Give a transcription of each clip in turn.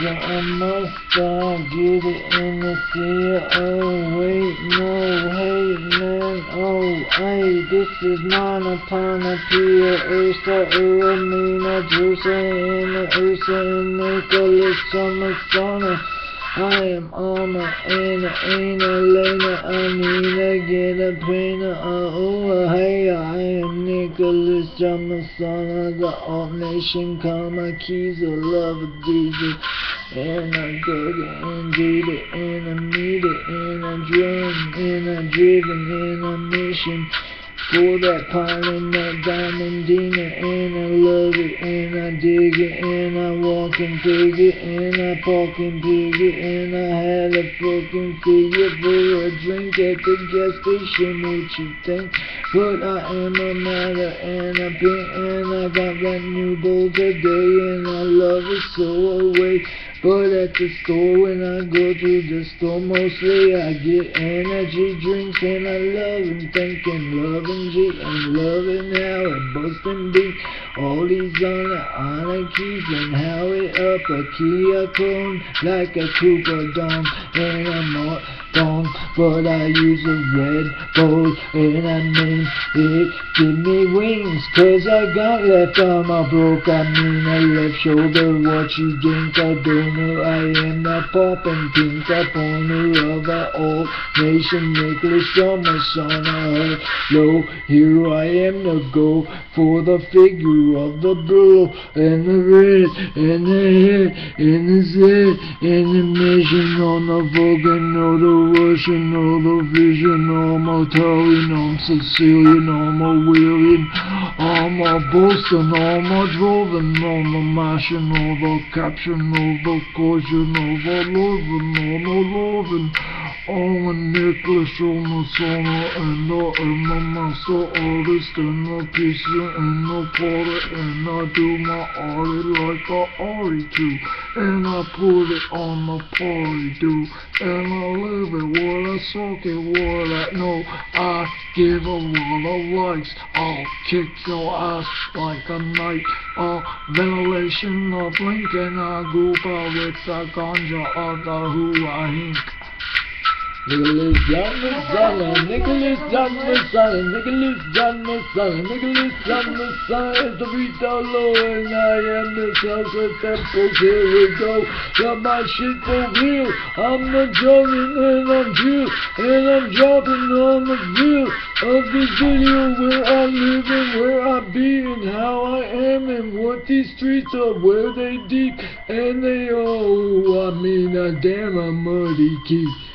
I must stop, get it in the sea. Oh, wait, no, hey, man, oh, hey, this is mana pana pia ursa uramina drusa the ursa and Nicholas Samasana. I am Alma, Anna, Anna, Lena, Anina, get a pena, oh, hey, I am Nicholas J Messana, the alt nation, comma, keys of love, Jesus. And I dug it and did it and I need it and I drunk and I driven and I mission for that pine and that diamond demon and I love it and I dig it and I walk and dig it and I park and dig it and I had a fucking figure for a drink at the gas station what you think? But I am a matter and a pink and I got that new bowl today and I love it so away but at the store, when I go to the store, mostly I get energy drinks and I love and thinking, loving G and loving how it bustin' beat. All these on the honor keys and how it up a Kia cone like a Cooper Dome and a more gone, but I use a Red Bull and I mean it give me wings cause I got left arm I broke I mean a left shoulder. What you think I don't know I am the pop and pink owner of a old nation. Nicholas Thomas on a hello here I am to go for the figure of the blue and the red and the head and the Z and the mission on the Vulcan or the vision my Italian or Sicilian or my William or my Boston or my Droven or my Martian or the Caption or the Caution or the Lovin or the Lovin I'm a Nicholas on the sauna and I am a master artist and a picture and a potter and I do my art like a Ari too and I put it on the party do. And I live it what I suck it what I know I give a lot of likes. I'll kick your ass like a knight. A ventilation of Lincoln I group out with the ganja of the I hink Nicholas John Messiah, Nicholas John Messiah, Nicholas John Messiah, Nicholas John Messiah, the Rita Lord, and I am the house of temples, here we go, got my shit for real, I'm the Jordan and I'm Jill, and I'm dropping on the view of this video where I'm living, where I be, and how I am, and what these streets are, where they deep, and they oh, I mean, I damn a muddy key.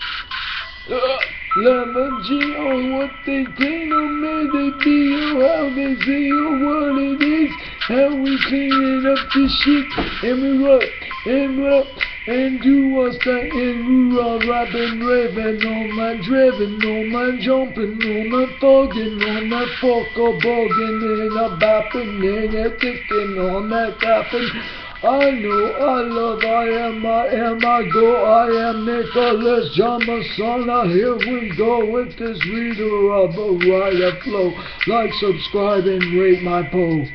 Lemon G on what they think, oh man, they be, oh how they say, oh what it is, how we cleaning up this shit, and we rock, and rock, and do us that, and we are rapping, raving, on my driving, on my jumping, on my fogging, on my fucker bogging, and a bopping, and a ticking, on that tapping, I know, I love, I am, I am, I go, I am Nicholas J Messana. Here we go with this reader of a rider flow. Like, subscribe, and rate my post.